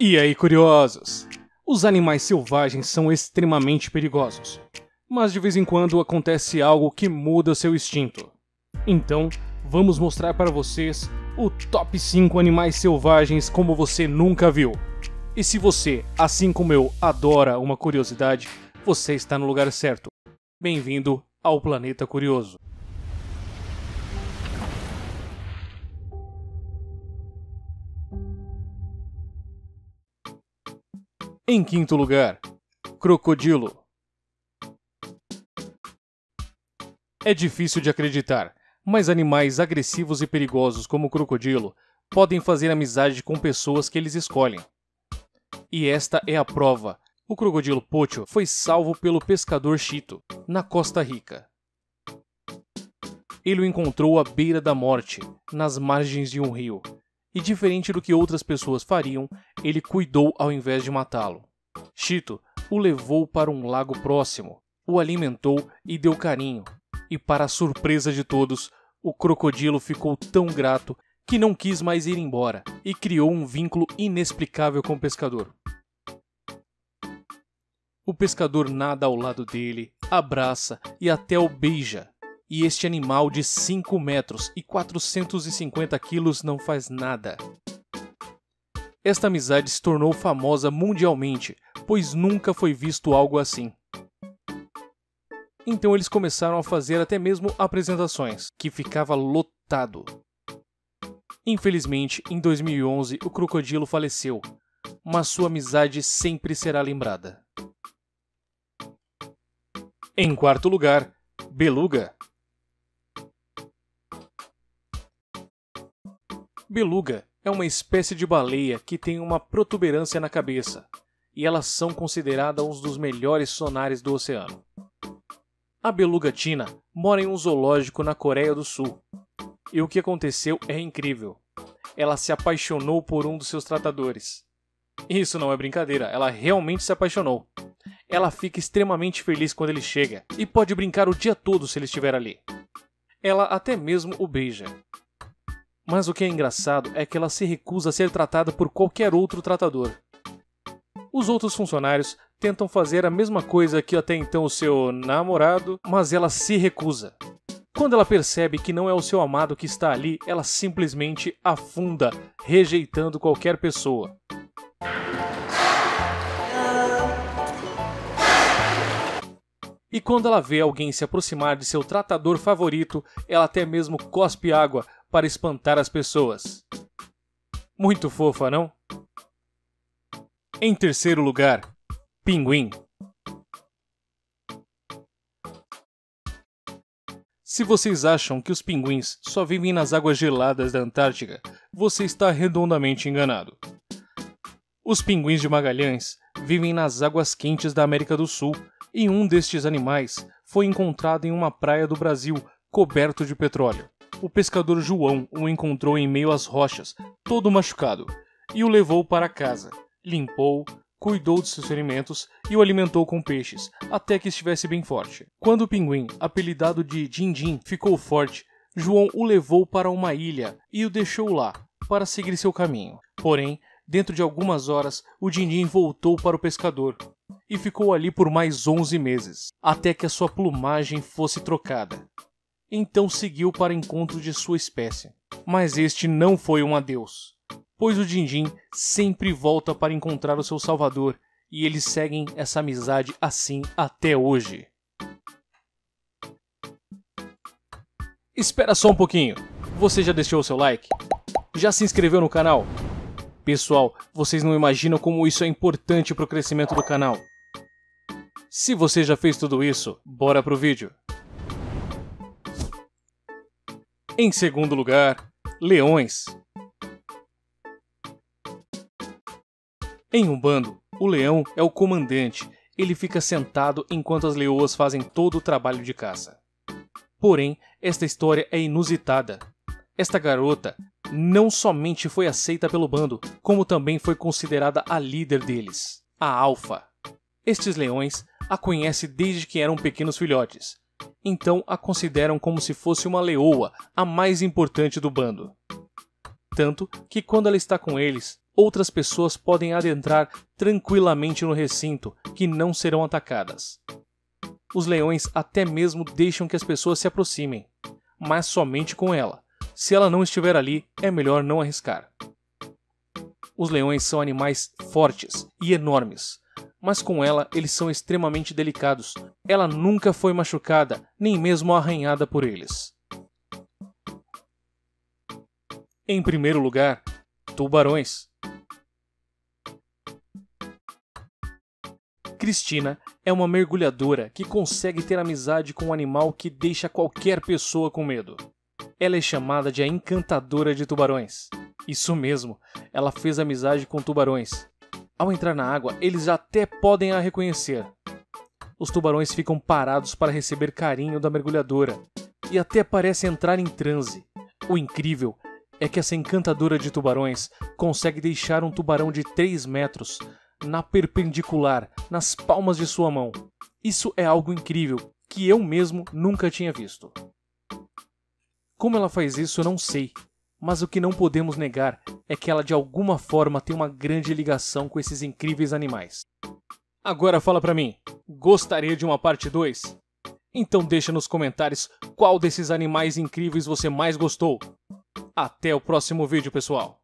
E aí, curiosos? Os animais selvagens são extremamente perigosos, mas de vez em quando acontece algo que muda seu instinto. Então, vamos mostrar para vocês o top 5 animais selvagens como você nunca viu. E se você, assim como eu, adora uma curiosidade, você está no lugar certo. Bem-vindo ao Planeta Curioso. Em quinto lugar, crocodilo. É difícil de acreditar, mas animais agressivos e perigosos como o crocodilo podem fazer amizade com pessoas que eles escolhem. E esta é a prova. O crocodilo Pocho foi salvo pelo pescador Chito, na Costa Rica. Ele o encontrou à beira da morte, nas margens de um rio, e diferente do que outras pessoas fariam, ele cuidou ao invés de matá-lo. Chito o levou para um lago próximo, o alimentou e deu carinho, e para a surpresa de todos, o crocodilo ficou tão grato que não quis mais ir embora e criou um vínculo inexplicável com o pescador. O pescador nada ao lado dele, abraça e até o beija, e este animal de 5 metros e 450 quilos não faz nada. Esta amizade se tornou famosa mundialmente, pois nunca foi visto algo assim. Então eles começaram a fazer até mesmo apresentações, que ficava lotado. Infelizmente, em 2011, o crocodilo faleceu, mas sua amizade sempre será lembrada. Em quarto lugar, Beluga. Beluga é uma espécie de baleia que tem uma protuberância na cabeça, e elas são consideradas um dos melhores sonares do oceano. A beluga tina mora em um zoológico na Coreia do Sul. E o que aconteceu é incrível. Ela se apaixonou por um dos seus tratadores. Isso não é brincadeira, ela realmente se apaixonou. Ela fica extremamente feliz quando ele chega e pode brincar o dia todo se ele estiver ali. Ela até mesmo o beija. Mas o que é engraçado é que ela se recusa a ser tratada por qualquer outro tratador. Os outros funcionários tentam fazer a mesma coisa que até então o seu namorado, mas ela se recusa. Quando ela percebe que não é o seu amado que está ali, ela simplesmente afunda, rejeitando qualquer pessoa. E quando ela vê alguém se aproximar de seu tratador favorito, ela até mesmo cospe água para espantar as pessoas. Muito fofa, não? Em terceiro lugar, pinguim. Se vocês acham que os pinguins só vivem nas águas geladas da Antártica, você está redondamente enganado. Os pinguins de Magalhães vivem nas águas quentes da América do Sul e um destes animais foi encontrado em uma praia do Brasil coberto de petróleo. O pescador João o encontrou em meio às rochas, todo machucado, e o levou para casa. Limpou, cuidou de seus ferimentos e o alimentou com peixes, até que estivesse bem forte. Quando o pinguim, apelidado de Dindim, ficou forte, João o levou para uma ilha e o deixou lá, para seguir seu caminho. Porém, dentro de algumas horas, o Dindim voltou para o pescador e ficou ali por mais 11 meses, até que a sua plumagem fosse trocada. Então seguiu para encontro de sua espécie. Mas este não foi um adeus, pois o Dindim sempre volta para encontrar o seu salvador e eles seguem essa amizade assim até hoje. Espera só um pouquinho. Você já deixou o seu like? Já se inscreveu no canal? Pessoal, vocês não imaginam como isso é importante para o crescimento do canal. Se você já fez tudo isso, bora pro vídeo. Em segundo lugar, leões. Em um bando, o leão é o comandante. Ele fica sentado enquanto as leoas fazem todo o trabalho de caça. Porém, esta história é inusitada. Esta garota não somente foi aceita pelo bando, como também foi considerada a líder deles, a alfa. Estes leões a conhecem desde que eram pequenos filhotes então a consideram como se fosse uma leoa, a mais importante do bando. Tanto que quando ela está com eles, outras pessoas podem adentrar tranquilamente no recinto, que não serão atacadas. Os leões até mesmo deixam que as pessoas se aproximem, mas somente com ela. Se ela não estiver ali, é melhor não arriscar. Os leões são animais fortes e enormes, mas com ela eles são extremamente delicados. Ela nunca foi machucada, nem mesmo arranhada por eles. Em primeiro lugar, tubarões. Cristina é uma mergulhadora que consegue ter amizade com um animal que deixa qualquer pessoa com medo. Ela é chamada de a encantadora de tubarões. Isso mesmo, ela fez amizade com tubarões. Ao entrar na água, eles até podem a reconhecer. Os tubarões ficam parados para receber carinho da mergulhadora e até parecem entrar em transe. O incrível é que essa encantadora de tubarões consegue deixar um tubarão de 3 metros na perpendicular, nas palmas de sua mão. Isso é algo incrível que eu mesmo nunca tinha visto. Como ela faz isso, eu não sei, mas o que não podemos negar é que ela de alguma forma tem uma grande ligação com esses incríveis animais. Agora fala pra mim, gostaria de uma parte 2? Então deixa nos comentários qual desses animais incríveis você mais gostou. Até o próximo vídeo, pessoal!